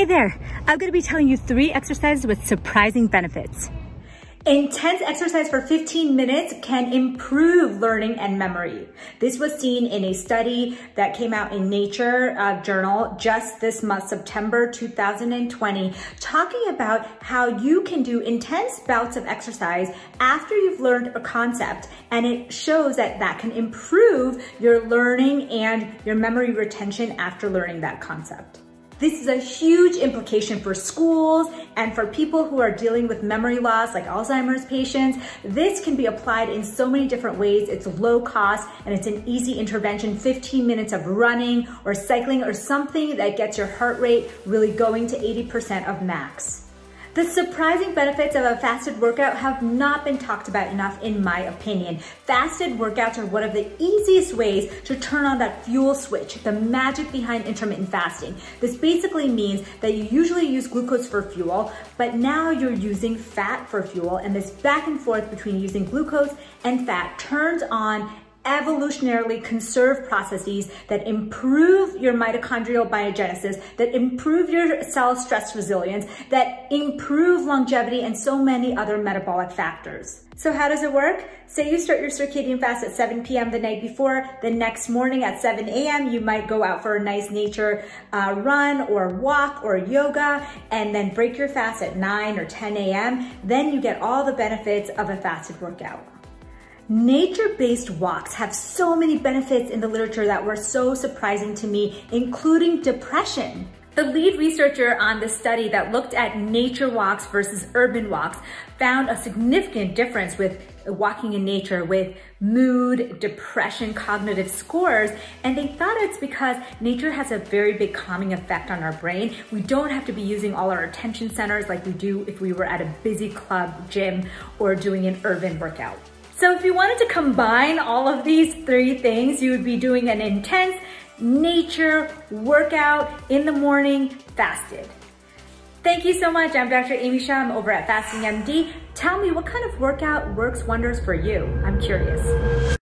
Hey there, I'm gonna be telling you three exercises with surprising benefits. Intense exercise for 15 minutes can improve learning and memory. This was seen in a study that came out in Nature uh, Journal just this month, September 2020, talking about how you can do intense bouts of exercise after you've learned a concept. And it shows that that can improve your learning and your memory retention after learning that concept. This is a huge implication for schools and for people who are dealing with memory loss like Alzheimer's patients. This can be applied in so many different ways. It's low cost and it's an easy intervention, 15 minutes of running or cycling or something that gets your heart rate really going to 80% of max. The surprising benefits of a fasted workout have not been talked about enough in my opinion. Fasted workouts are one of the easiest ways to turn on that fuel switch, the magic behind intermittent fasting. This basically means that you usually use glucose for fuel, but now you're using fat for fuel and this back and forth between using glucose and fat turns on evolutionarily conserved processes that improve your mitochondrial biogenesis, that improve your cell stress resilience, that improve longevity and so many other metabolic factors. So how does it work? Say you start your circadian fast at 7 p.m. the night before, the next morning at 7 a.m. you might go out for a nice nature uh, run or walk or yoga and then break your fast at 9 or 10 a.m. Then you get all the benefits of a fasted workout. Nature-based walks have so many benefits in the literature that were so surprising to me, including depression. The lead researcher on the study that looked at nature walks versus urban walks found a significant difference with walking in nature with mood, depression, cognitive scores, and they thought it's because nature has a very big calming effect on our brain. We don't have to be using all our attention centers like we do if we were at a busy club, gym, or doing an urban workout. So if you wanted to combine all of these three things, you would be doing an intense nature workout in the morning fasted. Thank you so much. I'm Dr. Amy Shah. I'm over at Fasting MD. Tell me what kind of workout works wonders for you. I'm curious.